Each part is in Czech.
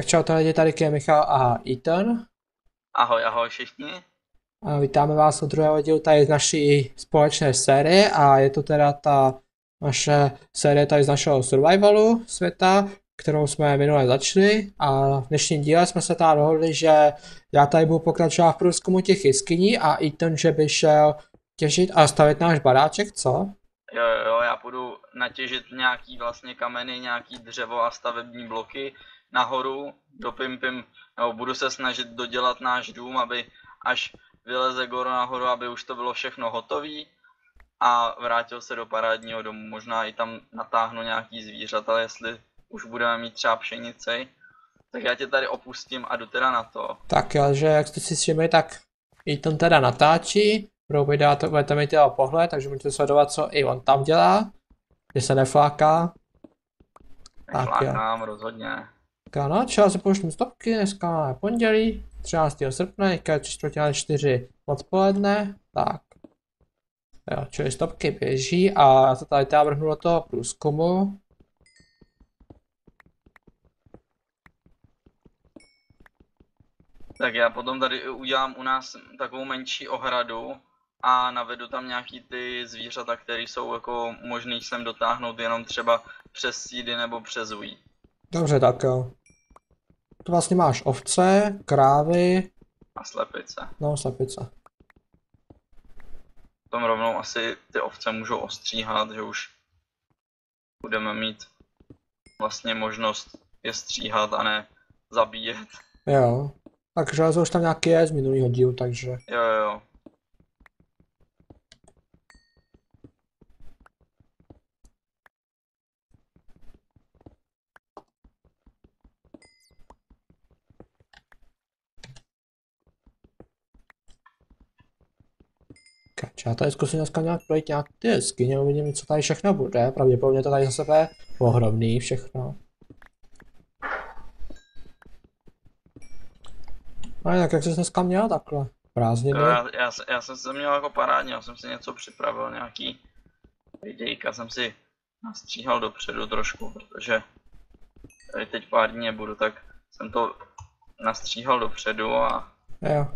Tak čau, tady je tady je Michal a Ethan. Ahoj, ahoj všichni. A vítáme vás u druhého dílu tady z naší společné série a je to teda ta naše série tady z našeho survivalu světa, kterou jsme minule začali a v dnešním díle jsme se tady dohodli, že já tady budu pokračovat v průzkumu těch jeskyní a Ethan, že by šel těžit a stavit náš baráček, co? Jo, jo, já budu natěžit nějaký vlastně kameny, nějaký dřevo a stavební bloky nahoru, dopimpím, nebo budu se snažit dodělat náš dům, aby až vyleze Goro nahoru, aby už to bylo všechno hotové a vrátil se do parádního domu. Možná i tam natáhnu nějaký zvířat, ale jestli už budeme mít třeba pšenici, tak já tě tady opustím a jdu teda na to. Tak jo, že jak jste si všimli, tak i ten teda natáčí, budou videa, to budete mít jeho pohled, takže můžete sledovat, co i on tam dělá, že se nefláká. Tak Flákám, rozhodně. Ano, čas se pouštím stopky, dneska máme pondělí, 13. srpna, je čtvrtě na 4 odpoledne, tak. Jo, čili stopky běží a já se tady teda vrhnu do toho průzkumu. Tak já potom tady udělám u nás takovou menší ohradu a navedu tam nějaký ty zvířata, které jsou jako možný sem dotáhnout jenom třeba přes sídy nebo přes ují. Dobře, tak jo. Tu vlastně máš ovce, krávy. A slepice. No, slepice. Tom rovnou asi ty ovce můžou ostříhat, že už budeme mít vlastně možnost je stříhat a ne zabíjet. Jo. Tak železo už tam nějaký je z minulého dílu, takže... Jo, jo, jo. Tady zkusím dneska nějak projít nějak ty jeskyně, uvidím, co tady všechno bude. Pravděpodobně to tady zase bude ohromný všechno. A jak, jak jsi dneska měl takhle? Prázdniny? Já, já, já jsem se měl jako parádně, já jsem si něco připravil, nějaký videjka jsem si nastříhal dopředu trošku, protože tady teď pár dní budu, tak jsem to nastříhal dopředu a jo.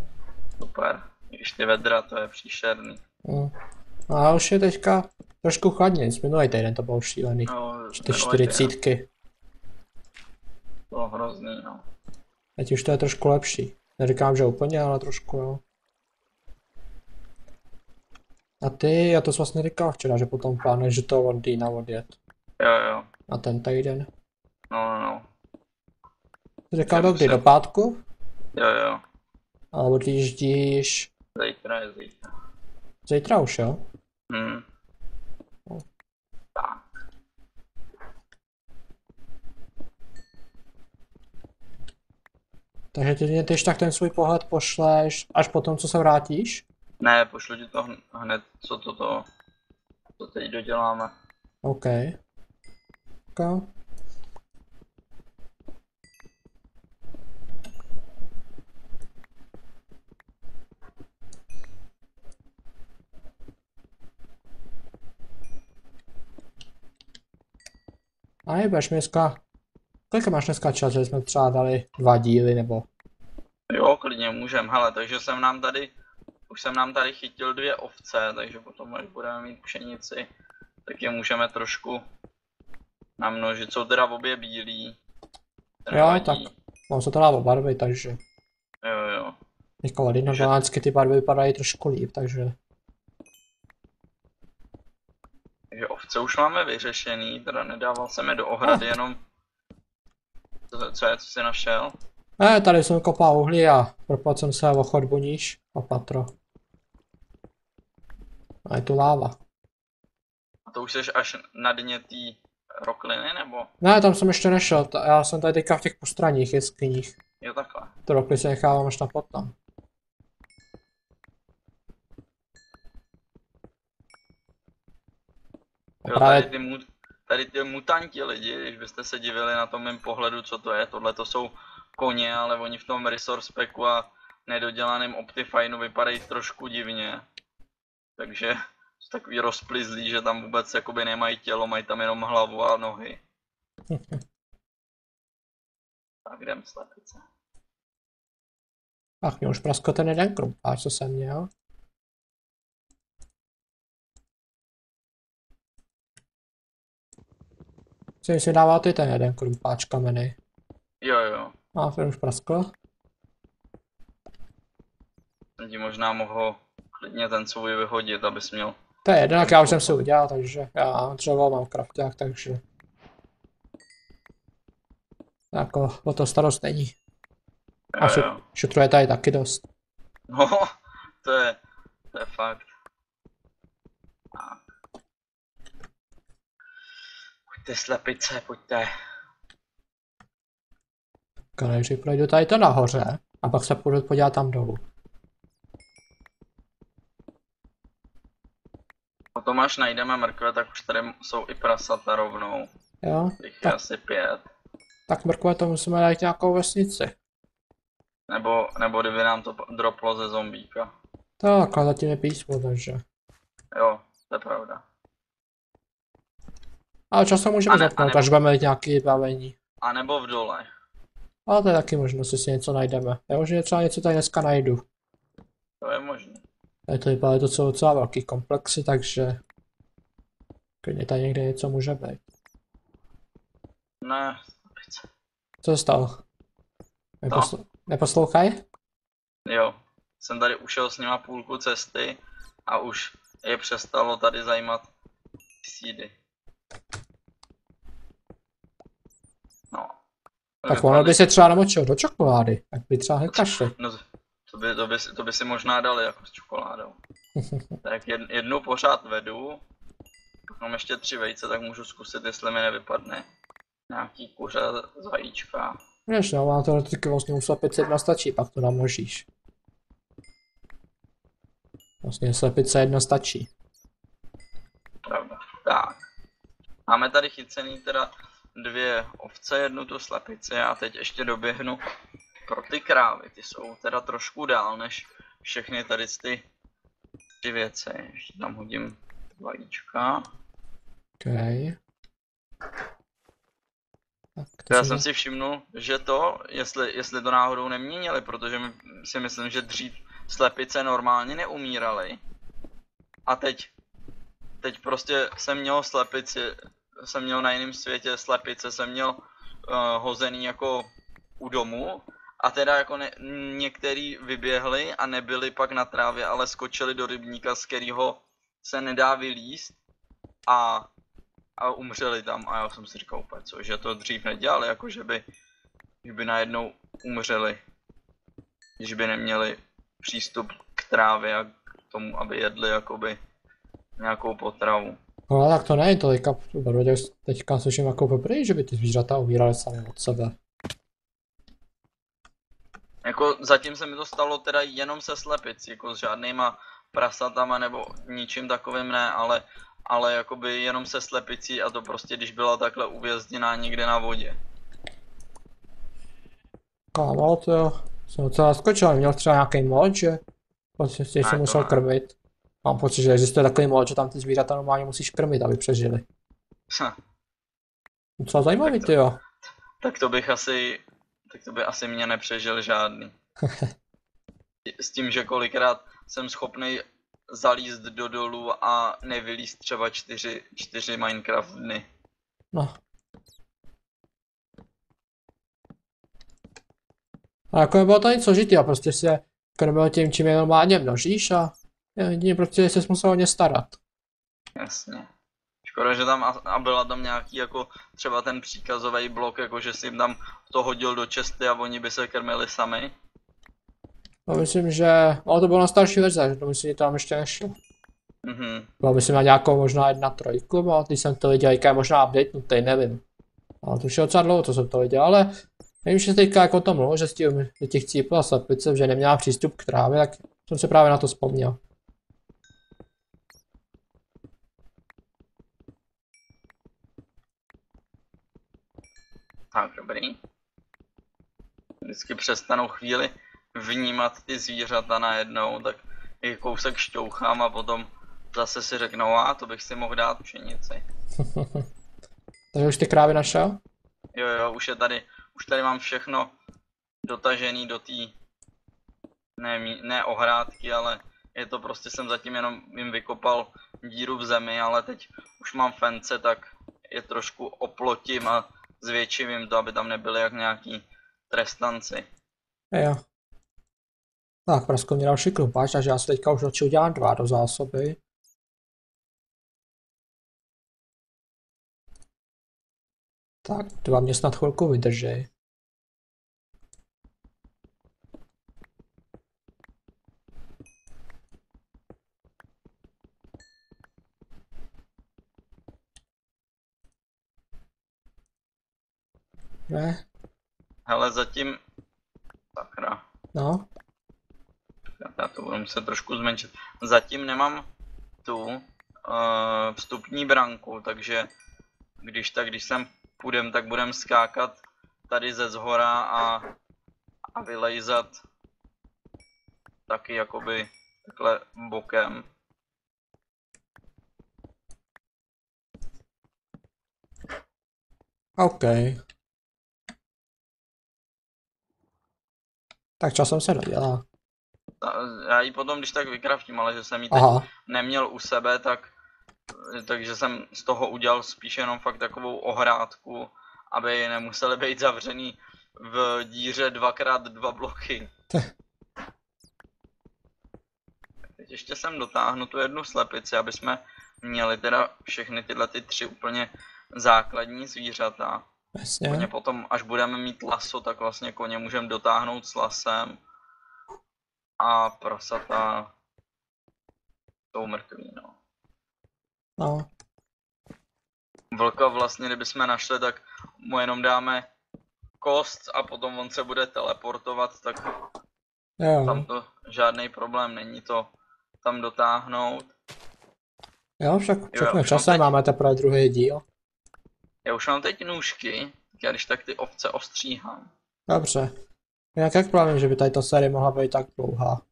super. Když ty vedra, to je příšerný. No. A už je teďka trošku chladně, minulý týden to bylo šílený. No, čtyřicítky. Bylo hrozný, no. Teď už to je trošku lepší. Neříkám, že úplně, ale trošku jo. A ty, já to jsi vlastně říkal včera, že potom plánuješ, že to Londýna odjet. Jo, jo. Na ten týden. No, no, no. Říkal do kdy, do pátku? Jo, jo. A odjíždíš... Zítra je zítra. Zítra už, jo? Hmm. Tak. Takže ty mě tyž tak ten svůj pohled pošleš až potom, co se vrátíš? Ne, pošlu ti to hned, co to to, co teď doděláme. OK. Okay. A jebeš dneska, kolik máš dneska čas, že jsme třeba dali dva díly, nebo? Jo, klidně můžem, hele, takže jsem nám tady, už jsem nám tady chytil dvě ovce, takže potom, až budeme mít pšenici, tak je můžeme trošku namnožit, jsou teda obě bílí. Jo, vadí. tak, mám se to dá barvy, takže. Jo, jo. Jako vždycky ty barvy vypadají trošku líp, takže. Takže ovce už máme vyřešený, teda nedával jsem je do ohrady, jenom... Co, co je, co jsi našel? Ne, tady jsem kopal uhlí a propadl jsem se o chodbu níž a patro. A je tu láva. A to už jsi až na dně té rokliny, nebo? Ne, tam jsem ještě nešel, já jsem tady teďka v těch postraních jeskyních. Jo, takhle. To rokliny se nechávám až na potom. Jo, právě... tady, ty mu, tady ty mutanti lidi, když byste se divili na tom mém pohledu, co to je, tohle to jsou koně, ale oni v tom resource packu a nedodělaném Optifineu vypadají trošku divně. Takže jsou takový rozplizlí, že tam vůbec jakoby nemají tělo, mají tam jenom hlavu a nohy. Tak jdem slepice. Ach, mě už praskl ten jeden krumpáč, co jsem měl. Co si dává ty ten jeden krumpáč kameny? Jo, jo. A ten už praskl. Jsem ti možná mohl klidně ten svůj vyhodit, abys měl. To je jeden, jak já už jsem si udělal, takže já dřevo mám krafták, takže... Jako o to starost není. A Jo, šut, jo. šutru je tady taky dost. No, to je, to je fakt. Pojďte slepice, pojďte. Tak nejdřív projdu tady to nahoře a pak se půjdu podívat tam dolů. Potom až najdeme mrkve, tak už tady jsou i prasata rovnou. Jo? Těch je Tak. asi pět. Tak mrkve to musíme najít nějakou vesnici. Nebo, nebo kdyby nám to droplo ze zombíka. Tak, ale zatím je písmo, takže... Jo, to je pravda. Ale často můžeme A ne- a zapnout, až budeme mít nějaké vybavení. A nebo v dole. Ale to je taky možnost, jestli něco najdeme. Já možná třeba něco tady dneska najdu. To je možné. Tady to vypadá to jsou docela velký komplexy, takže... Klidně tady někde něco může být. Ne. Co se stalo? Neposl- Neposlouchaj? Jo, jsem tady ušel s nima půlku cesty a už je přestalo tady zajímat sídy. Tak ono by se třeba namočil do čokolády, tak by třeba hned kašli. No, to by, to, by, si- to by si možná dali jako s čokoládou. tak jed, jednu pořád vedu, mám ještě tři vejce, tak můžu zkusit, jestli mi nevypadne nějaký kuře z vajíčka. Víš, no, má to taky vlastně u slepice jedna stačí, pak to namnožíš. Vlastně slepice jedna stačí. Pravda. Tak. Máme tady chycený teda dvě ovce, jednu tu slepici a teď ještě doběhnu pro ty krávy. Ty jsou teda trošku dál než všechny tady ty, ty věci. Ještě tam hodím vajíčka. Okay. Tak, Já jsem jsem si všimnul, že to, jestli, jestli to náhodou neměnili, protože my si myslím, že dřív slepice normálně neumíraly. A teď, teď prostě jsem měl slepici, jsem měl na jiném světě slepice, jsem měl uh, hozený jako u domu. A teda jako ne, některý vyběhli a nebyli pak na trávě, ale skočili do rybníka, z kterého se nedá vylíst. A a umřeli tam a já jsem si říkal úplně co, že to dřív nedělali, jako že by, že by najednou umřeli, když by neměli přístup k trávě a k tomu, aby jedli jakoby nějakou potravu. No ale tak to není tolika, protože teďka slyším jako poprvé, že by ty zvířata umíraly sami od sebe. Jako zatím se mi to stalo teda jenom se slepic, jako s žádnýma prasatama nebo ničím takovým ne, ale, ale jakoby jenom se slepicí a to prostě když byla takhle uvězněná někde na vodě. Kámo, to jo. Jsem docela skočil, měl třeba nějaký mod, že prostě si Ne, se to musel ne. krmit. Mám pocit, že existuje takový mod, že tam ty zvířata normálně musíš krmit, aby přežili. Docela zajímavý, ty jo. Tak to bych asi, tak to by asi mě nepřežil žádný. S tím, že kolikrát jsem schopný zalízt do dolu a nevylíst třeba čtyři, čtyři Minecraft dny. No. A jako nebylo to nic složitého, prostě se krmil tím, čím je normálně množíš a jedině prostě se musel o ně starat. Jasně. Škoda, že tam a, a byla tam nějaký jako třeba ten příkazový blok, jako že si jim tam to hodil do česty a oni by se krmili sami. No myslím, že, no to bylo na starší verze, že to myslím, že tam ještě nešlo. Mhm. Bylo myslím na nějakou možná jedna trojku, a když jsem to viděl, jaká je možná update, no teď nevím. Ale to už je docela dlouho, co jsem to viděl, ale nevím, že teďka jako o tom mluvil, že že těch cípla slepice, že neměla přístup k trávě, tak jsem se právě na to vzpomněl. Tak, dobrý. Vždycky přestanu chvíli vnímat ty zvířata najednou, tak je kousek šťouchám a potom zase si řeknou, a to bych si mohl dát pšenici. Takže už ty krávy našel? Jo, jo, už je tady, už tady mám všechno dotažený do té, ne, ne ohrádky, ale je to prostě jsem zatím jenom jim vykopal díru v zemi, ale teď už mám fence, tak je trošku oplotím a zvětším jim to, aby tam nebyly jak nějaký trestanci. Jo. Tak, praskl mě další krumpáč, takže já si teďka už radši udělám dva do zásoby. Tak, dva mě snad chvilku vydrží. Ne, Hele, zatím... Sakra, no, já to budu muset trošku zmenšit. Zatím nemám tu uh, vstupní branku, takže když tak, když sem půjdem, tak budem skákat tady ze zhora a, a vylejzat taky jakoby takhle bokem. OK. Tak časem se dodělá. Já ji potom když tak vykraftím, ale že jsem ji teď Aha, neměl u sebe, tak takže jsem z toho udělal spíš jenom fakt takovou ohrádku, aby nemuseli být zavřený v díře dvakrát dva bloky. Teď ještě sem dotáhnu tu jednu slepici, aby jsme měli teda všechny tyhle ty tři úplně základní zvířata. Koně jasně. potom, až budeme mít laso, tak vlastně koně můžeme dotáhnout s lasem. A prasata jsou mrtví, no. No, Vlka vlastně, kdybychom našli, tak mu jenom dáme kost a potom on se bude teleportovat, tak jo. tam to žádný problém není to tam dotáhnout. Jo, však všechno časem teď- máme teprve druhý díl. Já už mám teď nůžky, tak já když tak ty ovce ostříhám. Dobře. Jinak jak plánuješ, že by tady ta série mohla být tak dlouhá?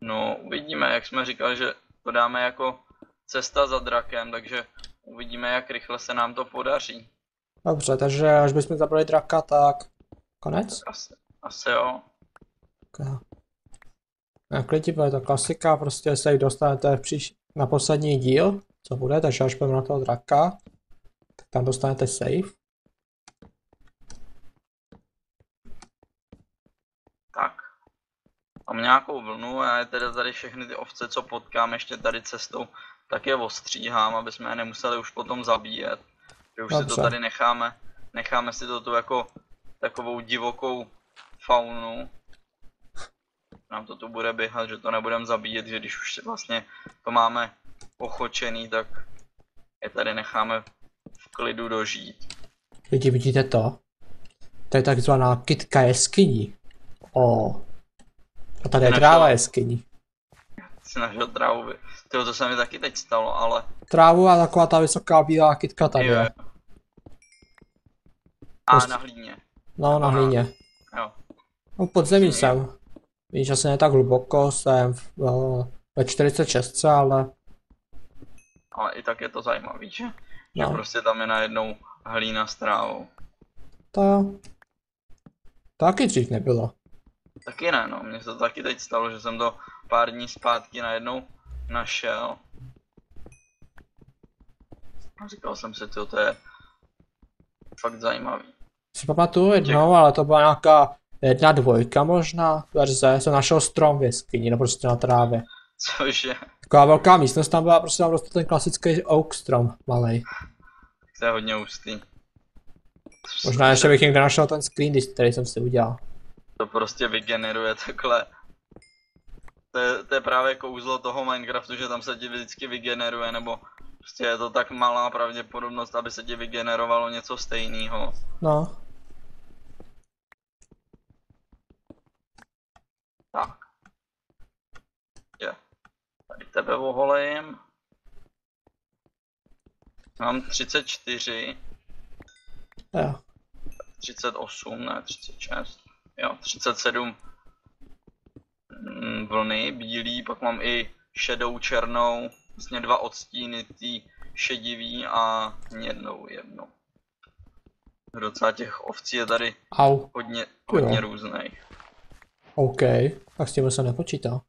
No, uvidíme, jak jsme říkali, že to dáme jako cesta za drakem, takže uvidíme, jak rychle se nám to podaří. Dobře, takže až bychom zabili draka, tak konec? Asi, asi jo. Tak. Jak lidi, bude to klasika, prostě se jich dostanete příš... na poslední díl, co bude, takže až půjdeme na toho draka, tak tam dostanete save. Tak. Mám nějakou vlnu a já teda tady všechny ty ovce, co potkám ještě tady cestou, tak je ostříhám, aby jsme je nemuseli už potom zabíjet. Že už si to Dobře. tady necháme, necháme si to tu jako takovou divokou faunu. Nám to tu bude běhat, že to nebudeme zabíjet, že když už vlastně to máme ochočený, tak je tady necháme klidu dožít. Lidi, vidíte to? To je takzvaná kytka jeskyní. O. A tady je Našel. tráva jeskyní. Si našel trávu. Tyjo, to se mi taky teď stalo, ale Trávu a taková ta vysoká bílá kytka tady jo. je. A Prostě- na hlíně. No, na Aha. hlíně. Jo. No, podzemí Jo. jsem. Víš, asi ne tak hluboko, jsem v, eh, ve 46, ale Ale i tak je to zajímavý, že? Že no, prostě tam je najednou hlína s trávou. to taky dřív nebylo. Taky ne, no. Mně se to taky teď stalo, že jsem to pár dní zpátky najednou našel. A říkal jsem si, to je fakt zajímavý. Si pamatuju jednou, ale to byla nějaká jedna dvojka možná verze, jsem našel strom v jeskyni, nebo prostě na trávě. Cože, Taková velká místnost, tam byla prostě tam rostl ten klasický oak strom, malej. to je hodně ústý. Možná ještě bych někde našel ten screen, když- který jsem si udělal. to prostě vygeneruje takhle. To je, to je právě kouzlo toho Minecraftu, že tam se ti vždycky vygeneruje, nebo prostě je to tak malá pravděpodobnost, aby se ti vygenerovalo něco stejného. No, Tak. Je. Tady tebe oholejím. Mám 34, jo. 38, ne 36, jo 37 mm, vlny bílý, pak mám i šedou černou, vlastně dva odstíny tý šedivý a jednou jednu. Docela těch ovcí je tady Au. hodně, hodně Jo. různých. OK, tak s tím se nepočítá.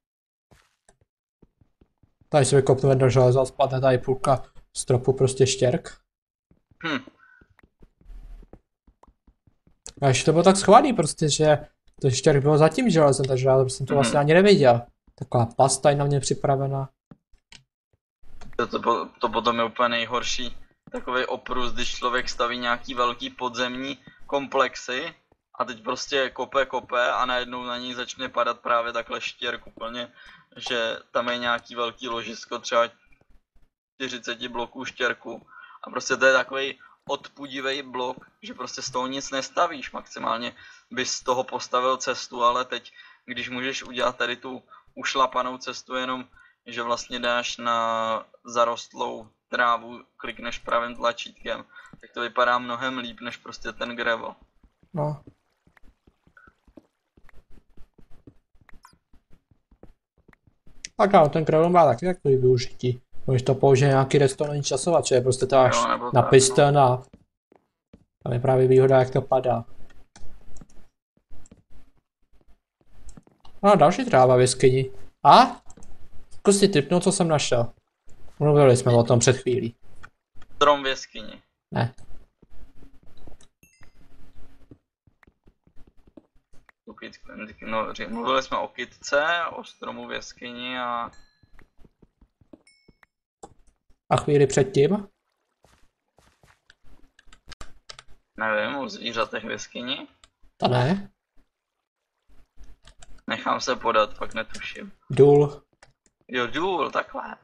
Tady si vykopnu jedno železo a spadne tady půlka stropu prostě štěrk. Hm, A ještě to bylo tak schválný prostě, že to štěrk bylo za tím železem, takže já jsem to Mhm. vlastně ani neviděl. Taková pasta je na mě připravená. to, to, to potom je úplně nejhorší. Takový oprus, když člověk staví nějaký velký podzemní komplexy a teď prostě kope, kope a najednou na ní začne padat právě takhle štěrk úplně, že tam je nějaký velký ložisko, třeba 40 bloků štěrku a prostě to je takový odpudivý blok, že prostě z toho nic nestavíš, maximálně bys z toho postavil cestu, ale teď, když můžeš udělat tady tu ušlapanou cestu jenom, že vlastně dáš na zarostlou trávu, klikneš pravým tlačítkem, tak to vypadá mnohem líp než prostě ten gravel. No. Tak ano, ten gravel má taky takový využití. Můžeš to použít nějaký redstone časovač, je prostě to až nebo na no. piston a tam je právě výhoda, jak to padá. No, další tráva v jeskyni. A? Zkus si typnout, co jsem našel. Mluvili jsme o tom před chvílí. Strom v jeskyni. Ne. Tu kytku- No, ři- mluvili jsme o kytce, o stromu v jeskyni a A chvíli předtím? nevím, o zvířatech v jeskyni. To ne. Nechám se podat, pak netuším. Důl. Jo, důl, takhle.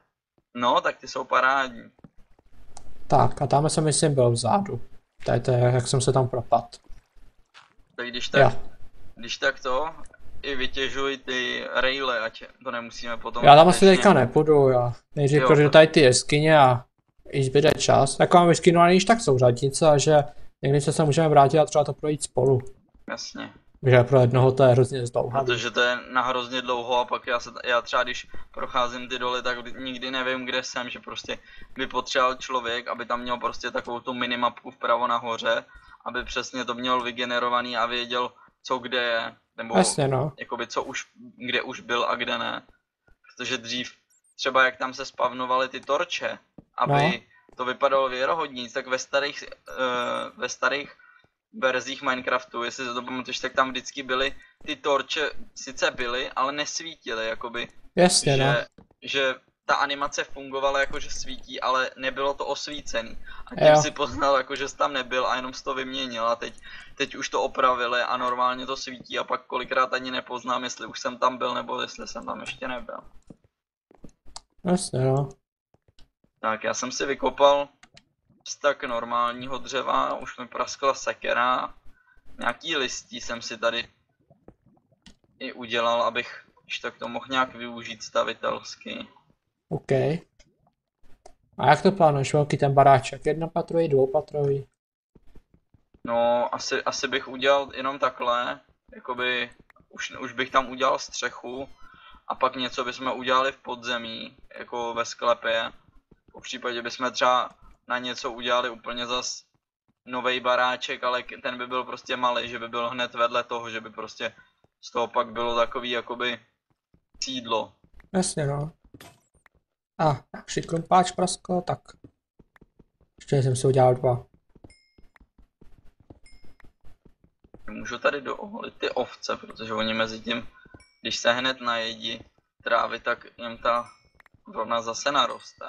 No, tak ty jsou parádní. Tak, a tam jsem myslím byl vzadu. To je to, jak jsem se tam propadl. Tak když tak, Jo. Když tak to, i vytěžuj ty raily, ať to nemusíme potom... Já tam asi teďka nepůjdu, já nejdřív projdu tady ty jeskyně a i zbyde čas. Tak mám ale již tak jsou řadnice, a že někdy se se můžeme vrátit a třeba to projít spolu. Jasně. Že pro jednoho to je hrozně zdlouhavý. Protože to je na hrozně dlouho a pak já, se, já třeba když procházím ty doly, tak nikdy nevím, kde jsem, že prostě by potřeboval člověk, aby tam měl prostě takovou tu minimapku vpravo nahoře, aby přesně to měl vygenerovaný a věděl, co kde je, nebo Jasně no. jakoby co už, kde už byl a kde ne. Protože dřív, třeba jak tam se spavnovaly ty torče, aby No. to vypadalo věrohodně, tak ve starých, uh, ve starých verzích Minecraftu, jestli si to pamatuješ, tak tam vždycky byly ty torče, sice byly, ale nesvítily, jakoby, Jasně no. že, že ta animace fungovala jako, že svítí, ale nebylo to osvícený. A tím Jo. si poznal, jako, že jsi tam nebyl a jenom jsi to vyměnil a teď, teď už to opravili a normálně to svítí a pak kolikrát ani nepoznám, jestli už jsem tam byl nebo jestli jsem tam ještě nebyl. Jasně no. Tak já jsem si vykopal tak normálního dřeva, už mi praskla sekera, nějaký listí jsem si tady i udělal, abych když tak to mohl nějak využít stavitelsky. OK. A jak to plánuješ, velký ten baráček? Jednopatrový, dvoupatrový? No, asi, asi bych udělal jenom takhle, jakoby už, už bych tam udělal střechu a pak něco bychom udělali v podzemí, jako ve sklepě. Po případě bychom třeba na něco udělali úplně zas nový baráček, ale ten by byl prostě malý, že by byl hned vedle toho, že by prostě z toho pak bylo takový jakoby sídlo. Jasně no. A, další krumpáč praskl, tak. Ještě jsem si udělal dva. Můžu tady dooholit ty ovce, protože oni mezi tím, když se hned najedí trávy, tak jim ta vlna zase naroste.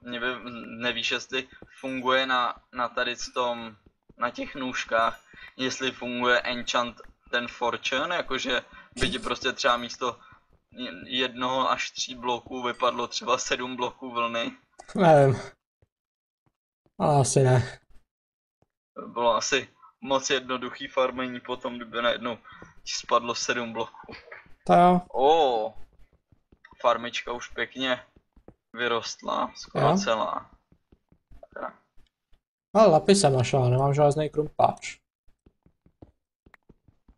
Mě by, nevíš, jestli funguje na, na tady s tom, na těch nůžkách, jestli funguje enchant ten fortune, jakože by ti prostě třeba místo jednoho až tří bloků vypadlo třeba sedm bloků vlny. Nevím. Ale asi ne. Bylo asi moc jednoduchý farmení potom, kdyby najednou ti spadlo sedm bloků. To jo. O, farmička už pěkně vyrostla, skoro Jo. celá. Tak, Ale lapis jsem našel, nemám železný krumpáč.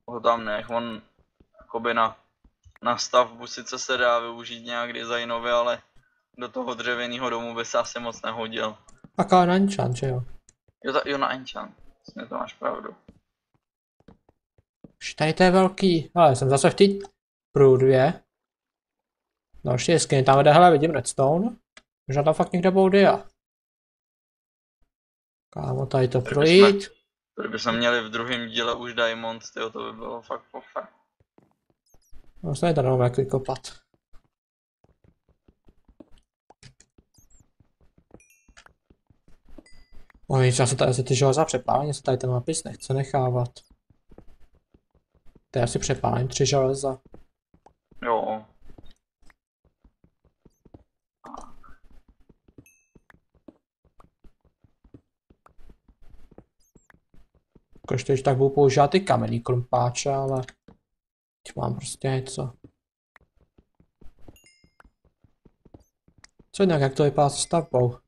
Ho tam nech, on jakoby na, na stavbu sice se dá využít nějak designově, ale do toho dřevěného domu by se asi moc nehodil. Tak ale na enchant, že jo? Jo, ta, jo na enchant. Vlastně to máš pravdu. Už tady to je velký. Ale jsem zase v té průdvě. Další jeskyně, tam jde, hele, vidím redstone. Možná tam fakt někde budou dia. Kámo, tady to projít. Kdyby jsme měli v druhém díle už Diamond, tyjo, to by bylo fakt pofe. No, se tady jak vykopat. Oj, já se tady se ty železa přepálení, se tady ten napis nechce nechávat. To je asi přepálení tři železa. Jo. Jakož teď tak budu používat ty kamenný klumpáče, ale teď mám prostě něco. Co jinak, jak to vypadá s stavbou?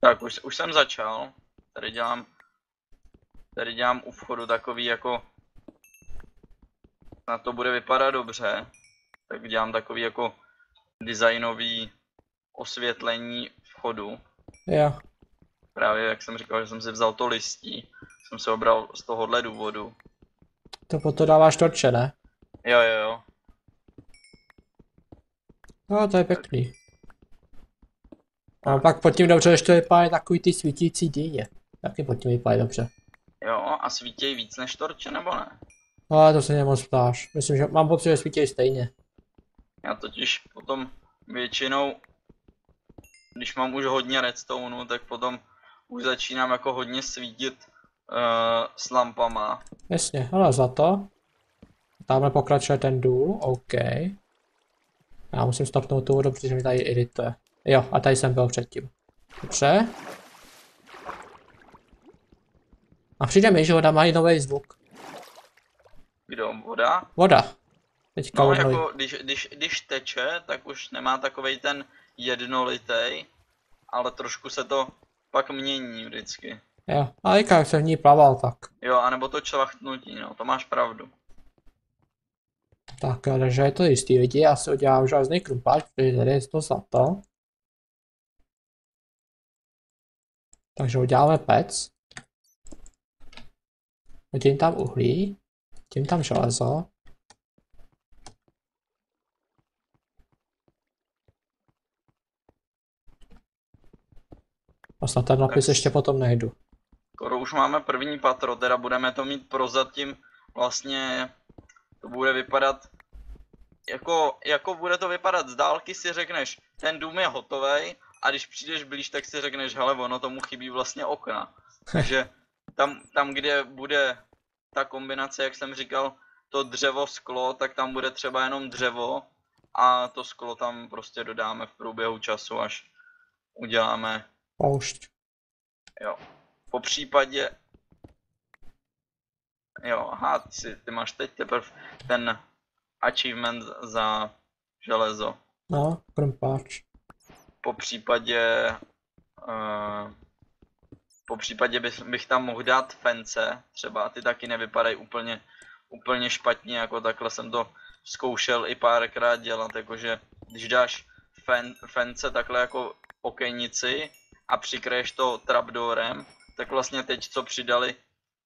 Tak už, už jsem začal. Tady dělám, tady dělám u vchodu takový jako, na to bude vypadat dobře. Tak dělám takový jako designový osvětlení vchodu. Jo, Právě jak jsem říkal, že jsem si vzal to listí, jsem se obral z tohohle důvodu. to potom dáváš torče, ne? Jo, jo, jo. No, to je pěkný. A pak pod tím dobře, že to vypadá takový ty svítící dýně. Taky pod tím vypadá dobře. Jo, a svítěj víc než torče, nebo ne? No, ale to se nemoc ptáš. Myslím, že mám pocit, že svítějí stejně. Já totiž potom většinou, když mám už hodně redstoneu, tak potom už začínám jako hodně svítit uh, s lampama. Jasně, ale za to. Tamhle pokračuje ten důl, OK. Já musím stopnout tu vodu, protože mi tady irituje. Jo, a tady jsem byl předtím. Dobře. A přijde mi, že voda má i nový zvuk. Kdo? Voda? Voda. Teďka No, jako když, když, když teče, tak už nemá takovej ten jednolitej, ale trošku se to pak mění vždycky. Jo, a i jak jsem v ní plaval, tak. Jo, anebo to čvachtnutí, no, to máš pravdu. Tak, takže je to jistý lidi, já si udělám železný krumpáč, protože tady je to za to. Takže uděláme pec. Hodím tam uhlí, tím tam železo. A snad ten napis ještě potom najdu. Skoro už máme první patro, teda budeme to mít prozatím vlastně, to bude vypadat, jako, jako bude to vypadat z dálky si řekneš, ten dům je hotovej a když přijdeš blíž, tak si řekneš, hele, ono tomu chybí vlastně okna. Takže tam, tam, kde bude ta kombinace, jak jsem říkal, to dřevo, sklo, tak tam bude třeba jenom dřevo a to sklo tam prostě dodáme v průběhu času, až uděláme Poušť. Jo. Po případě... Jo, aha, ty, si, ty máš teď teprve ten achievement za železo. No, krumpáč. Po případě... Uh, po případě bych, bych tam mohl dát fence, třeba ty taky nevypadají úplně, úplně špatně, jako takhle jsem to zkoušel i párkrát dělat, jakože když dáš fen, fence takhle jako okenici a přikraješ to trapdoorem, tak vlastně teď co přidali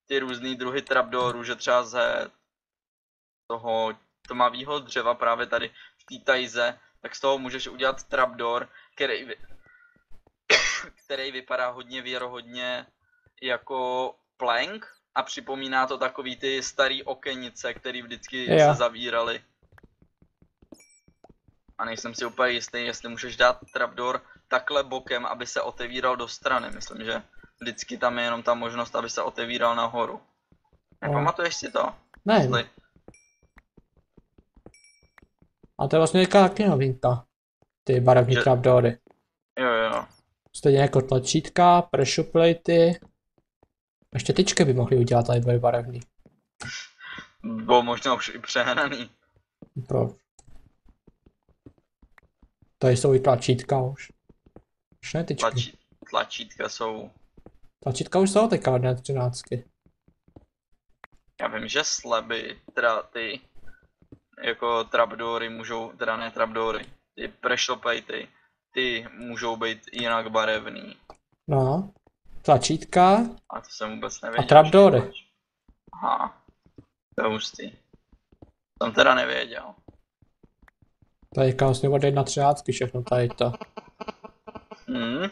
ty různý druhy trapdoorů, že třeba ze toho tmavého dřeva právě tady v té tajze, tak z toho můžeš udělat trapdoor, který, vy- který vypadá hodně věrohodně jako plank a připomíná to takový ty starý okenice, které vždycky Jo. se zavíraly. A nejsem si úplně jistý, jestli můžeš dát trapdoor takhle bokem, aby se otevíral do strany. Myslím, že vždycky tam je jenom ta možnost, aby se otevíral nahoru. Nepamatuješ si to? Ne, a to je vlastně taky novinka. Ty barevní Že- trapdoory. Jo, jo. Stejně jako tlačítka, pressure platey. Ještě tyčky by mohli udělat, aby byly barevný. Bylo možná už i přehnaný. Proč? Tady jsou i tlačítka už. Už ne tyčky. Tlačí, tlačítka jsou... Tlačítka už jsou teďka od 13. Já vím, že sleby, teda ty jako trapdoory můžou, teda ne trapdoory, ty platey ty můžou být jinak barevný. No. Tlačítka. A to jsem vůbec nevěděl. trapdory. že proč. Aha. To je hustý. Jsem teda nevěděl. Tady vlastně od jedna třináctky všechno tady to. Hmm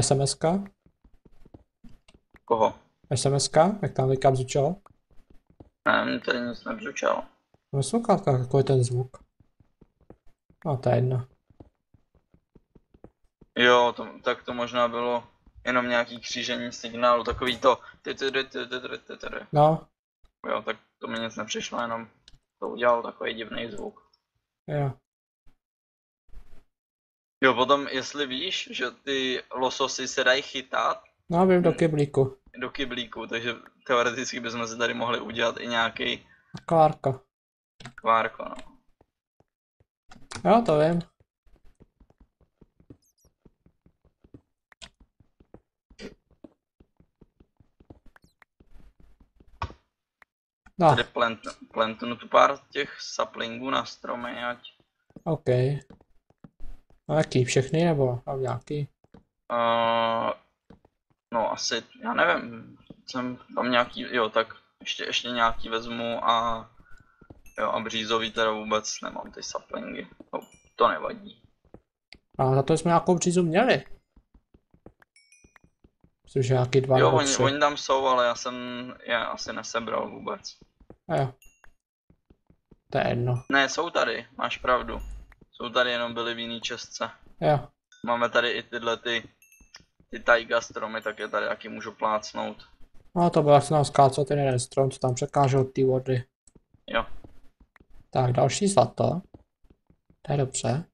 sms -ka? Koho? sms -ka? Jak tam teďka bzučel? Ne, mě tady nic nebzučel. Ve sluchátkách, jako je ten zvuk. No, to je jedno. Jo, to, tak to možná bylo jenom nějaký křížení signálu, takový to No. Jo, tak to mi nic nepřišlo, jenom to udělal takový divný zvuk. Jo. Jo, potom jestli víš, že ty lososy se dají chytat No, vím do kyblíku. do kyblíku, takže teoreticky bychom si tady mohli udělat i nějaký Kvárka. kvárko, no. Jo, to vím. No, Tady plant, plantnu tu pár těch saplingů na stromy, ať OK. No jaký, všechny nebo a nějaký? Uh, no asi, já nevím, jsem tam nějaký, jo tak ještě, ještě nějaký vezmu a jo a břízový teda vůbec nemám ty saplingy, no, to nevadí. A za to jsme nějakou břízu měli. Myslím, že nějaký dva Jo, nebo oni, oni tam jsou, ale já jsem je asi nesebral vůbec. A jo. To je jedno. Ne, jsou tady, máš pravdu. Jsou tady, jenom byly v jiný čestce. Jo. Máme tady i tyhle ty, ty taiga stromy, tak je tady taky můžu plácnout. No to byl asi nám skácel ten jeden strom, co tam překážel ty vody. Jo. Tak, další zlato. To je dobře.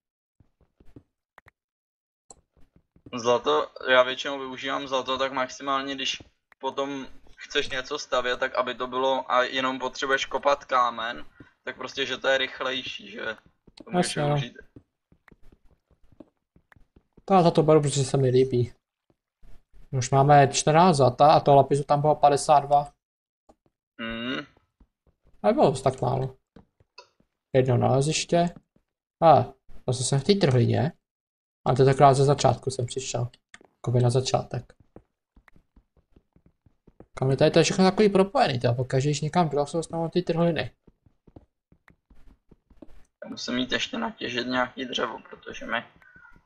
Zlato, já většinou využívám zlato tak maximálně, když potom chceš něco stavět, tak aby to bylo a jenom potřebuješ kopat kámen, tak prostě, že to je rychlejší, že to využít. To já za to beru, protože se mi líbí. Už máme 14 zlata a toho lapisu tam bylo 52. Hmm, Nebylo to tak málo. Jedno naleziště. A, zase jsem v té trhlině. A to tenkrát ze začátku jsem přišel. Jakoby na začátek. Kam je tady to je všechno takový propojený, to pokaždé, když někam tak se dostanu ty trhliny. Musím mít ještě natěžit nějaký dřevo, protože mi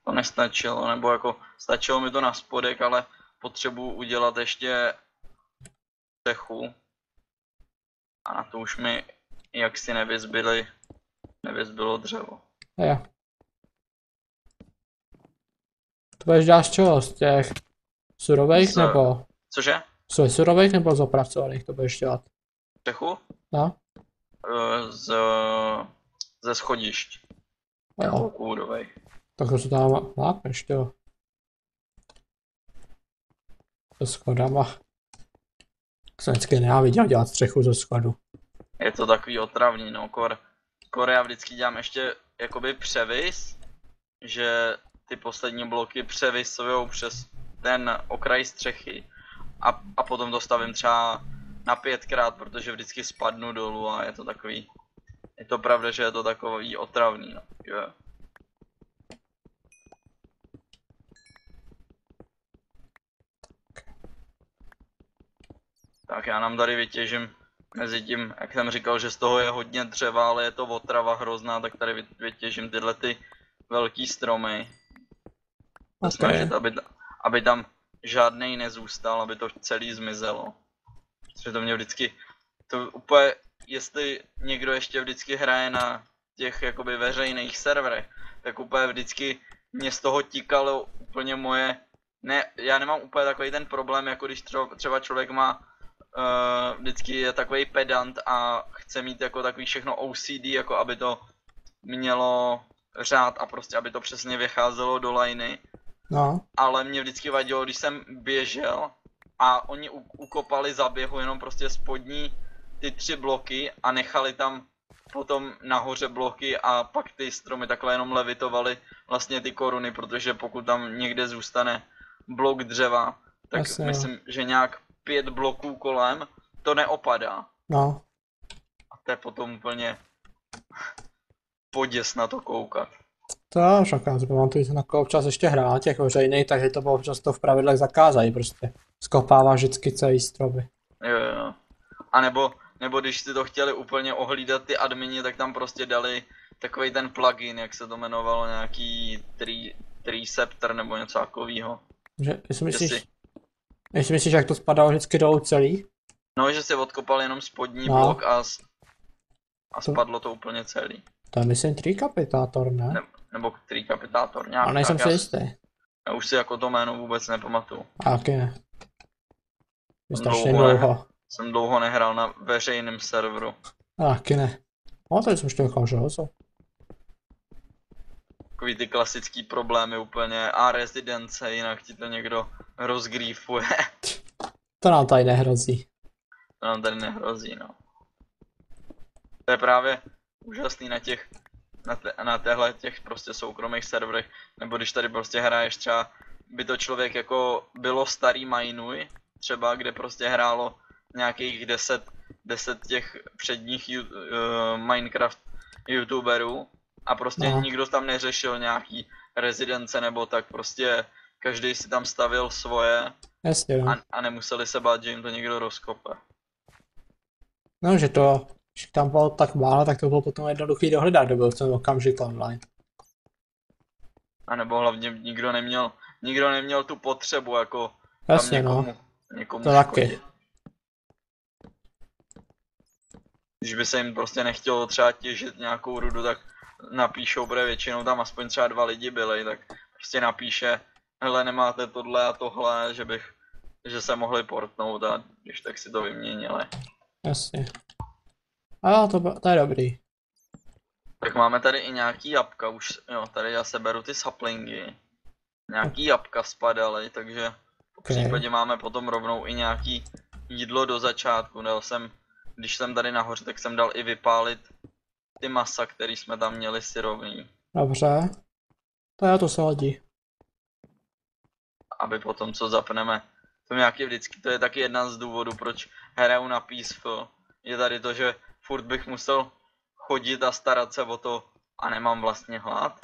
to nestačilo, nebo jako stačilo mi to na spodek, ale potřebuji udělat ještě střechu. A na to už mi jaksi nevyzbyly, nevyzbylo dřevo. Jo. To budeš dělat z čeho? Z těch surových Z- nebo? Cože? Z surových nebo z opracovaných to budeš dělat? Střechu? No? Eh, Z, ze schodišť. Jo. Jako kůrovej. Tak to se tam lápneš, jo. Se schodama. Jsem vždycky nenáviděl dělat střechu ze schodu. Je to takový otravný, no, kor, kor já vždycky dělám ještě jakoby převis, že ty poslední bloky převisujou přes ten okraj střechy a, a potom to stavím třeba na pětkrát, protože vždycky spadnu dolů a je to takový, je to pravda, že je to takový otravný, no, jo. Tak já nám tady vytěžím mezi tím, jak jsem říkal, že z toho je hodně dřeva, ale je to otrava hrozná, tak tady vy- vytěžím tyhle ty velký stromy. Ok. Snažit, aby, aby tam žádnej nezůstal, aby to celý zmizelo. Protože to mě vždycky, to úplně, jestli někdo ještě vždycky hraje na těch jakoby veřejných serverech, tak úplně vždycky mě z toho tíkalo úplně moje, ne, já nemám úplně takový ten problém, jako když třeba, třeba člověk má uh, vždycky je takový pedant a chce mít jako takový všechno OCD, jako aby to mělo řád a prostě aby to přesně vycházelo do liney, No, ale mě vždycky vadilo, když jsem běžel a oni ukopali za běhu jenom prostě spodní ty tři bloky a nechali tam potom nahoře bloky a pak ty stromy takhle jenom levitovaly vlastně ty koruny, protože pokud tam někde zůstane blok dřeva, tak Jasně, jo. myslím, že nějak pět bloků kolem to neopadá. no. A to je potom úplně poděs na to koukat. To však já si pamatuju, že na to občas ještě hrál těch veřejných, takže to bylo občas to v pravidlech zakázají prostě. Skopává vždycky celý stromy. Jo, jo. A nebo, nebo když si to chtěli úplně ohlídat ty admini, tak tam prostě dali takový ten plugin, jak se to jmenovalo, nějaký tree, tree scepter nebo něco takového. Že, jestli Že myslíš, si, jestli myslíš, jak to spadalo vždycky dolů celý? no, že si odkopal jenom spodní No. blok a, a To- spadlo to úplně celý. To je myslím trikapitátor, ne? Ne, nebo tree kapitátor, nějak. Ale nejsem tak si jistý. já už si jako to jméno vůbec nepamatuju. A taky ne. Je strašně Dlouho dlouho. Jsem dlouho nehrál na veřejném serveru. A taky ne. No, tady jsem ještě nechal železo. Takový ty klasický problémy úplně a rezidence, jinak ti to někdo rozgrýfuje. To nám tady nehrozí. To nám tady nehrozí, no. To je právě úžasný na těch, na, te, na téhle těch prostě soukromých serverech, nebo když tady prostě hraješ třeba, by to člověk jako bylo starý Mainuj, třeba kde prostě hrálo nějakých 10, 10 těch předních uh, Minecraft youtuberů a prostě No. nikdo tam neřešil nějaký rezidence nebo tak prostě každý si tam stavil svoje Jasně, no. a, a nemuseli se bát, že jim to někdo rozkope. No, že to, když tam bylo tak málo, tak to bylo potom jednoduchý dohledat, kdo byl v ten okamžik online. A nebo hlavně nikdo neměl, nikdo neměl tu potřebu jako tam Jasně, no. někomu, někomu To taky. škodit. Když by se jim prostě nechtělo třeba těžit nějakou rudu, tak napíšou, protože většinou tam aspoň třeba dva lidi byli, tak prostě napíše, hele nemáte tohle a tohle, že bych, že se mohli portnout a když tak si to vyměnili. Jasně. A jo, to, to je dobrý. Tak máme tady i nějaký jabka, už, jo, tady já seberu ty saplingy. Nějaký jabka spadaly, takže v Ok. případě máme potom rovnou i nějaký jídlo do začátku. Dal jsem, když jsem tady nahoře, tak jsem dal i vypálit ty masa, který jsme tam měli syrovný, Dobře. To jo, to se hodí. aby potom co zapneme. To nějaký vždycky, to je taky jedna z důvodů, proč hraju na Peaceful. Je tady to, že furt bych musel chodit a starat se o to a nemám vlastně hlad.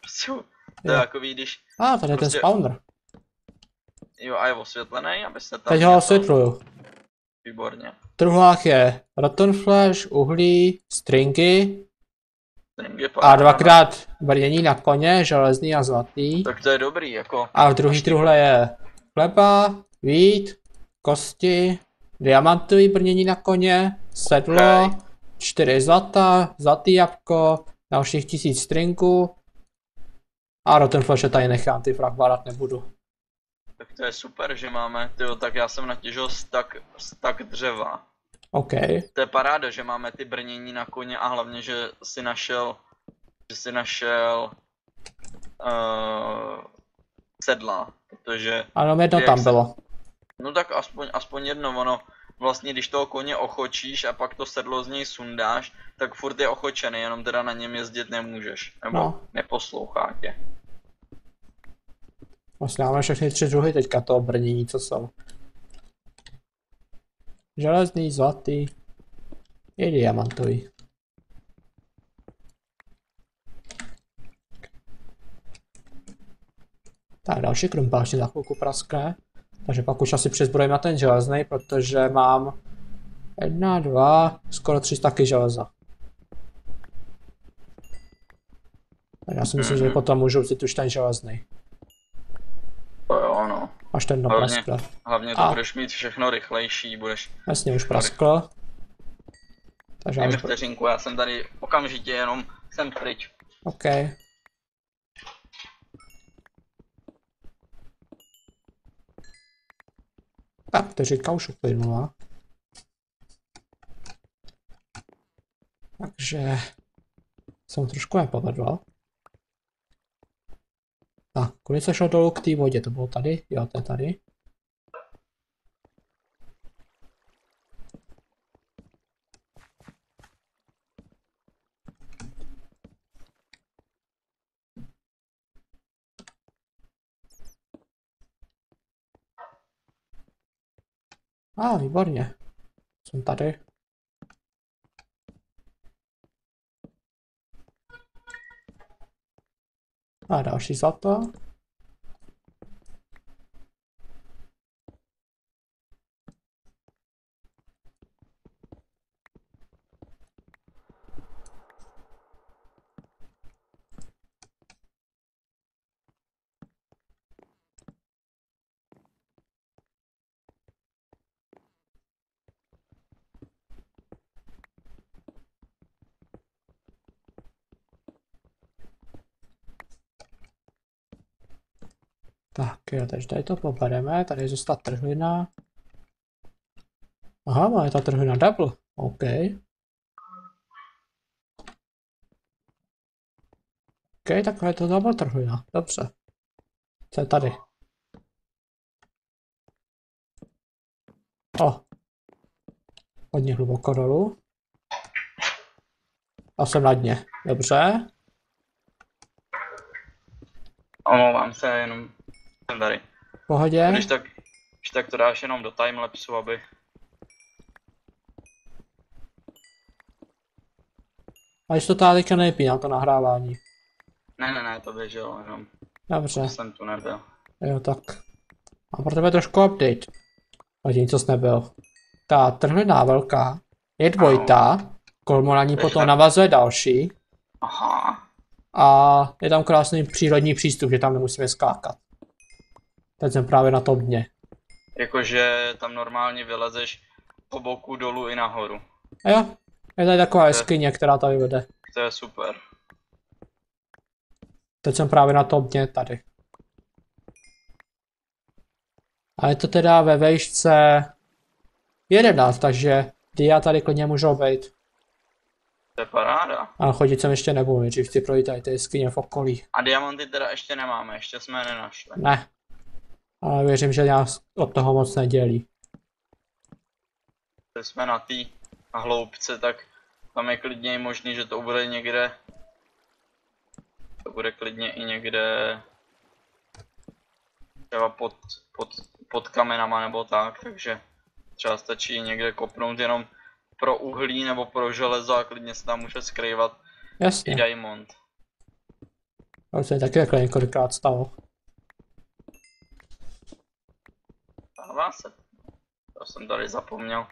Prostě, to je Jo. takový, když A, tady je ten Prostě- spawner. Jo, a je osvětlený, aby se tam... Teď ho osvětluju. Výborně. Truhlách je rotten flash, uhlí, stringy a dvakrát brnění na koně, železný a zlatý. Tak to je dobrý, jako... A v druhý truhle je chleba, vít, kosti, diamantový brnění na koně, sedlo, Ok. čtyři zlata, zlatý jabko, dalších tisíc stringů. A rotten flash je tady nechám, ty frak nebudu. Tak to je super, že máme, tyjo, tak já jsem natěžil stak, stak dřeva. OK, To je paráda, že máme ty brnění na koně a hlavně, že si našel, že si našel uh, sedla, protože, ano, jedno tam se- bylo. no tak aspoň, aspoň jedno, ono, vlastně když toho koně ochočíš a pak to sedlo z něj sundáš, tak furt je ochočený, jenom teda na něm jezdit nemůžeš, nebo No. neposlouchá tě. Vlastně máme všechny tři druhy teďka toho brnění, co jsou. Železný, zlatý i diamantový. Tak další krumpáč za chvilku praskne. Takže pak už asi přizbrojím na ten železný, protože mám jedna, dva, skoro tři staky železa. Tak já si myslím, že Mhm. potom můžu vzít už ten železný. Až ten Hlavně- napraskne. Hlavně to A. budeš mít všechno rychlejší, budeš... Jasně, už praskl. Takže já Dej mi už... vteřinku, já jsem tady okamžitě jenom jsem pryč. OK. Tak, vteřinka už uplynula. Takže jsem trošku nepovedl. Tak, kudy se šlo dolů k té vodě? To bylo tady? Jo, to je tady. A, ah, výborně. Jsem tady. A další zlato. Tak jo, takže tady to pobereme, tady je zůstat trhlina. Aha, máme ta trhlina double, OK. OK, takhle je to double trhlina, dobře. Co je tady? O. Hodně hluboko dolů. A jsem na dně, dobře. Omlouvám se, jenom jsem tady. Pohodě. Když tak, když tak to dáš jenom do timelapsu, aby... A když to tady teďka nejpíná, to nahrávání. Ne, ne, ne, to běželo, jenom Dobře. jsem tu nebyl. Jo, tak. A pro tebe trošku update. A nic nebyl. Ta trhlina velká je dvojitá, kolmo na ní potom navazuje další Aha, a je tam krásný přírodní přístup, že tam nemusíme skákat. Teď jsem právě na tom dně. jakože tam normálně vylezeš po boku dolů i nahoru. A jo, je tady taková jeskyně, která tady vede. To je super. Teď jsem právě na tom dně tady. A je to teda ve vejšce 11, takže dia tady klidně můžou být. To je paráda. Ale chodit sem ještě nebudu, nejdřív chci projít tady ty jeskyně v okolí. A diamanty teda ještě nemáme, ještě jsme je nenašli. Ne. Ale věřím, že nás od toho moc nedělí. Když jsme na té hloubce, tak tam je klidně i možný, že to bude někde... To bude klidně i někde... Třeba pod, pod, pod kamenama nebo tak, takže třeba stačí někde kopnout jenom pro uhlí nebo pro železo a klidně se tam může skrývat i Jasně. diamond. To se taky takhle několikrát stalo. Stává se. To jsem tady zapomněl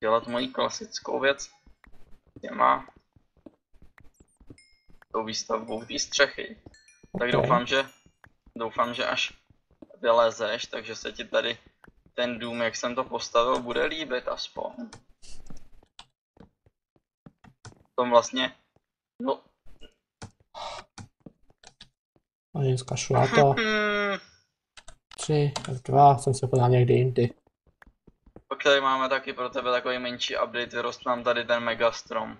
dělat moji klasickou věc. Těma tou výstavbou té střechy. Tak Ok. doufám, že doufám, že až vylezeš, takže se ti tady ten dům, jak jsem to postavil, bude líbit aspoň. Tom vlastně, no, A zkašlu na to. Hmm, 3, F2, jsem se podal někdy jindy. Pak tady máme taky pro tebe takový menší update, vyrost nám tady ten megastrom.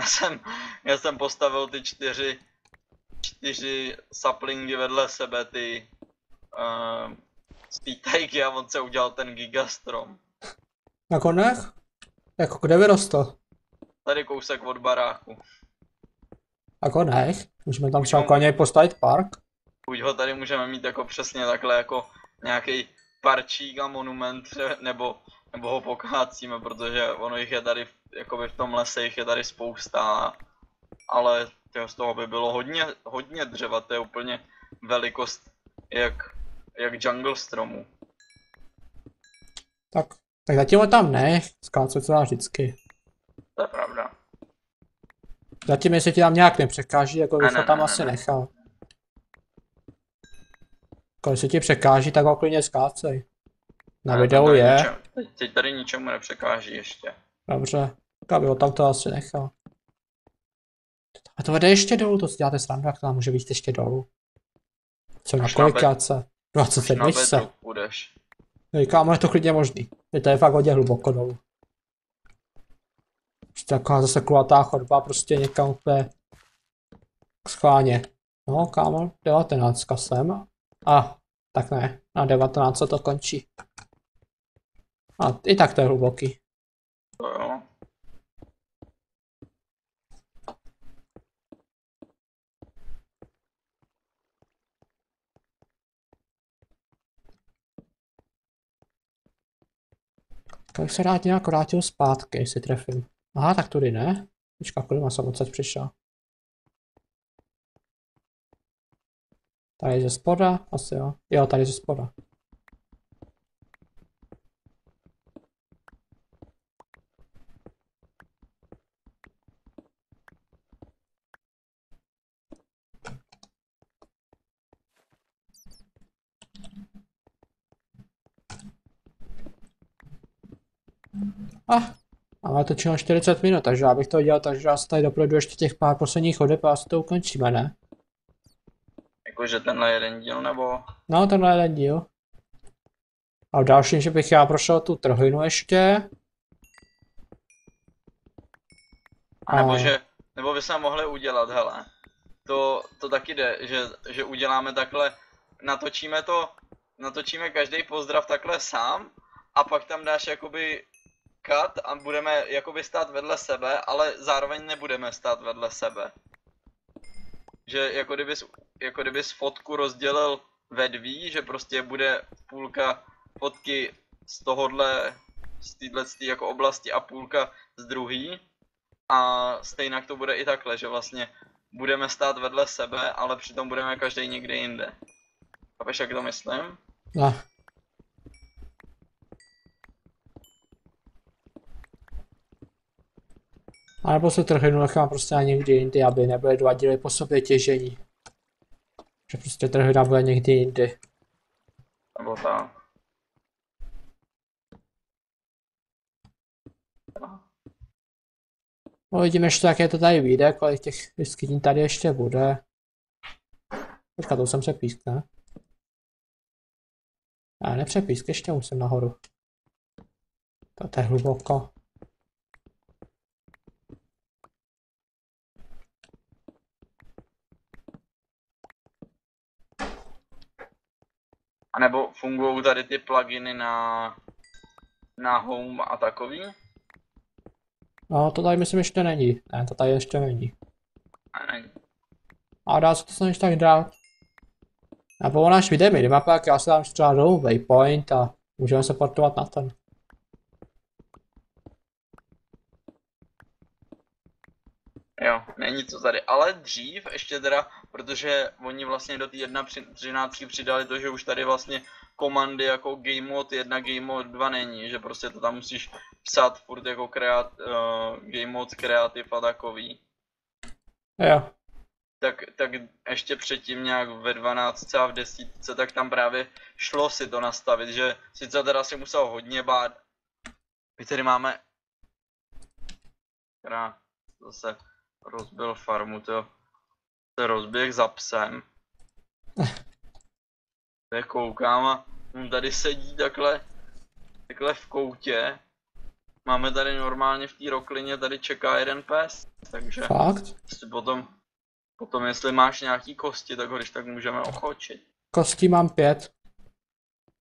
Já jsem, já jsem postavil ty čtyři, čtyři saplingy vedle sebe, ty uh, z té tajky a on se udělal ten gigastrom. Na konech? Jako kde vyrostl? Tady kousek od baráku. Na konech? Můžeme tam třeba koně postavit park? Buď ho tady můžeme mít jako přesně takhle jako nějaký parčík a monument, nebo, nebo ho pokácíme, protože ono jich je tady, v- jakoby v tom lese jich je tady spousta, ale tyjo, z toho by bylo hodně, hodně dřeva, to je úplně velikost jak, jak jungle stromu. Tak, tak zatím ho tam nech, skácet se dá vždycky. To je pravda. Zatím jestli ti tam nějak nepřekáží, jako Ne, bych ne, ho tam ne, asi ne. nechal. Jako jestli ti překáží, tak ho klidně skácej. Na Ale videu tady je, Ničem, teď, tady ničemu nepřekáží ještě. dobře. Tak aby ho tam to asi nechal. A to vede ještě dolů, to si děláte srandu, jak to tam může být ještě dolů. Co na? Už 27 na se. půjdeš. Říkám, ale je to klidně možný. Je to je fakt hodně hluboko dolů. Prostě taková zase kulatá chodba, prostě někam úplně schválně. No, kámo, 19 jsem. A, tak ne, na 19 to končí. A i tak to je hluboký. To jo. Tak bych se rád nějak vrátil zpátky, jestli trefím. Aha, tak tudy ne. Počka, kolik jsem odsaď přišel. Tady ze spoda, asi jo. Jo, tady ze spoda. Ah, to činno 40 minut, takže já bych to dělal, takže já se tady doprojedu ještě těch pár posledních chodeb a asi to ukončíme, ne? Jakože tenhle jeden díl, nebo... No, tenhle jeden díl. A v dalším, že bych já prošel tu trhinu ještě. A nebo že, nebo bychom mohli udělat, hele. To, to taky jde, že, že uděláme takhle, natočíme to, natočíme každý pozdrav takhle sám a pak tam dáš jakoby cut a budeme jakoby stát vedle sebe, ale zároveň nebudeme stát vedle sebe. Že jako kdybys, jako kdybys fotku rozdělil ve dví, že prostě bude půlka fotky z tohohle, z téhle jako oblasti a půlka z druhý. A stejnak to bude i takhle, že vlastně budeme stát vedle sebe, ale přitom budeme každý někde jinde. Chápeš, jak to myslím? No. A nebo se trhinu nechám prostě na někdy jindy, aby nebyly dva díly po sobě těžení. Že prostě trhina bude někdy jindy. Nebo tak. No vidíme ještě, jak je to tady vyjde, kolik těch jeskyní tady ještě bude. Počkat, to jsem se pískne. A nepřepísk, ještě musím nahoru. To je hluboko. A nebo fungují tady ty pluginy na, na home a takový? No, to tady myslím ještě není. Ne, to tady ještě není. A není. A dá se to snad tak dát. Nebo ona až vyjde minimapa, jak já si dám třeba dolů waypoint a můžeme se portovat na ten. Jo, není to tady, ale dřív ještě teda, protože oni vlastně do té 1.13 přidali to, že už tady vlastně komandy jako game mode 1, game mode 2 není, že prostě to tam musíš psát furt jako kreat, uh, game mode kreativ a takový. Jo. Tak, tak ještě předtím nějak ve 12 a v 10, tak tam právě šlo si to nastavit, že sice teda si musel hodně bát. My tady máme... Která zase rozbil farmu, to se rozběh za psem. Tak koukám a on tady sedí takhle, takhle v koutě. Máme tady normálně v té roklině, tady čeká jeden pes, takže Fakt? si potom, potom jestli máš nějaký kosti, tak ho když tak můžeme ochočit. Kosti mám pět.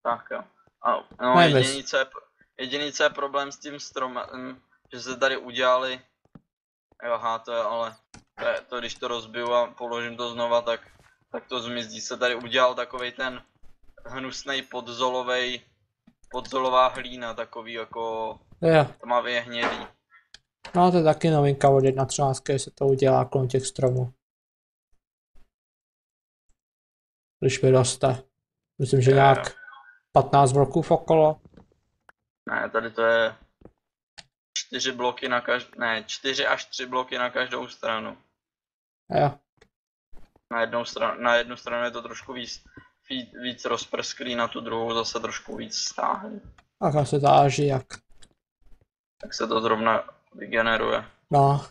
Tak jo. A, no, jediný co, je, jediný co je problém s tím stromem, že se tady udělali Jo, je ale, to, je, to když to rozbiju a položím to znova, tak, tak to zmizí. Se tady udělal takový ten hnusnej podzolovej, podzolová hlína, takový jako Jo. tmavě hnědý. No to je taky novinka od 1.13, že se to udělá kolem těch stromů. Když vyroste. Myslím, že nějak jo. 15 roků okolo. Ne, tady to je čtyři bloky na každou, ne, čtyři až tři bloky na každou stranu. Jo. Na jednu stranu, na jednu stranu je to trošku víc, víc, víc rozprsklý, na tu druhou zase trošku víc stáhlý. Tak se záží jak. Tak se to zrovna vygeneruje. No.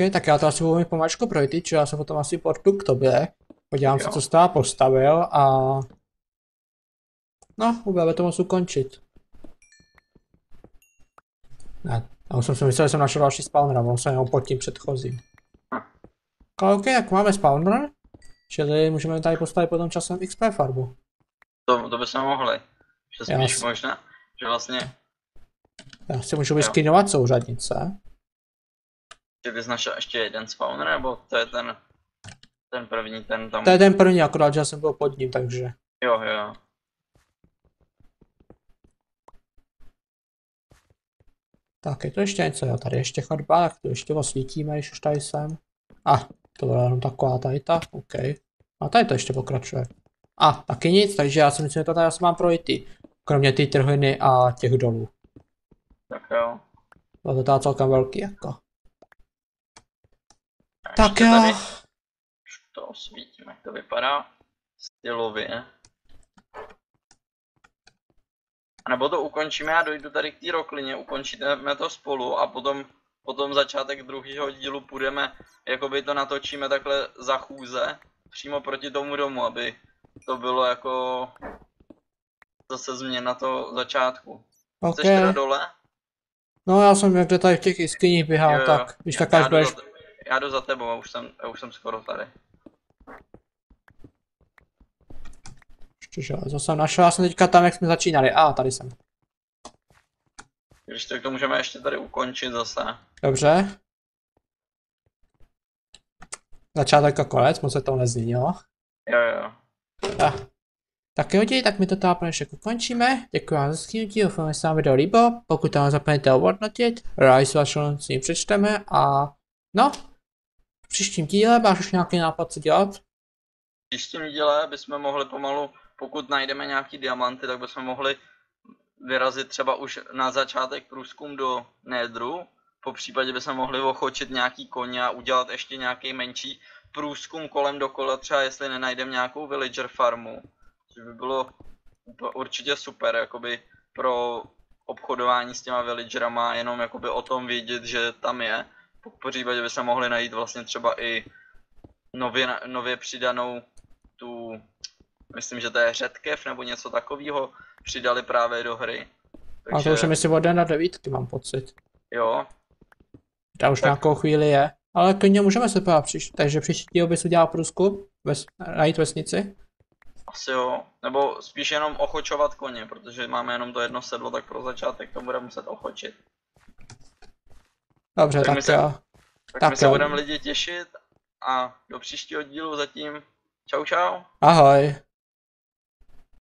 Ok, tak já to asi budu mít pomačko projít, či já se potom asi portu k tobě. Podívám se, Jo. co jsi tam postavil a... No, budeme to moc ukončit. Ne, já už jsem si myslel, že jsem našel další spawner, a on jsem jenom pod tím předchozím. Ale ok, tak máme spawner, čili můžeme tady postavit potom časem XP farbu. To, to by se mohli. Že spíš Jasně. možná, že vlastně, Já si můžu vyskinovat souřadnice. že bys našel ještě jeden spawner, nebo to je ten, ten první, ten tam, To je ten první, akorát, že já jsem byl pod ním, takže... jo, jo. Tak, je to ještě něco, jo, tady ještě chodba, tak to ještě osvítíme, když už tady jsem. A, to byla jenom taková tady ta, OK. A tady to ještě pokračuje. A, taky nic, takže já si myslím, že to tady asi mám projít ty. Kromě ty trhliny a těch dolů. Tak jo. Bylo to teda celkem velký, jako. A Tak jo. Tady to osvítím, jak to vypadá stylově. A nebo to ukončíme, já dojdu tady k té roklině, ukončíme to spolu a potom, potom začátek druhého dílu půjdeme, jakoby to natočíme takhle za chůze, přímo proti tomu domu, aby to bylo jako zase změna to začátku. OK. Jsi teda dole? No já jsem někde tady v těch jeskyních běhal, Jo, jo. tak když tak já, až budeš... já jdu za tebou, já už jsem, já už jsem skoro tady. Ještě železo jsem našel, já jsem teďka tam, jak jsme začínali. A, tady jsem. Když tak to můžeme ještě tady ukončit zase. Dobře. Začátek a konec, moc se to nezměnilo. Jo, jo. Ah. Tak jo, tak my to tady pro dnešek ukončíme. Děkuji vám za skvělý doufám, že se vám video líbilo. Pokud to nezapomeňte ohodnotit, rádi si vaši si přečteme a no, v příštím díle máš už nějaký nápad, co dělat? V příštím díle bychom mohli pomalu, pokud najdeme nějaký diamanty, tak bychom mohli vyrazit třeba už na začátek průzkum do Nédru. Po případě bychom mohli ochočit nějaký koně a udělat ještě nějaký menší průzkum kolem dokola, třeba jestli nenajdeme nějakou villager farmu. Což by bylo určitě super, jakoby pro obchodování s těma villagerama, jenom jakoby o tom vědět, že tam je. Po případě bychom mohli najít vlastně třeba i nově, nově přidanou tu, myslím, že to je řetkev nebo něco takového, přidali právě do hry. A to už je myslím od na devítky, mám pocit. jo, Ta už Tak. nějakou chvíli je. Ale klidně můžeme se podívat příště, takže příští díl bys udělal průzkum, ves, najít vesnici. asi jo. Nebo spíš jenom ochočovat koně, protože máme jenom to jedno sedlo, tak pro začátek to bude muset ochočit. Dobře, Tak tak, my se- jo. Tak, Tak my se jo. budeme lidi těšit a do příštího dílu zatím čau čau. Ahoj.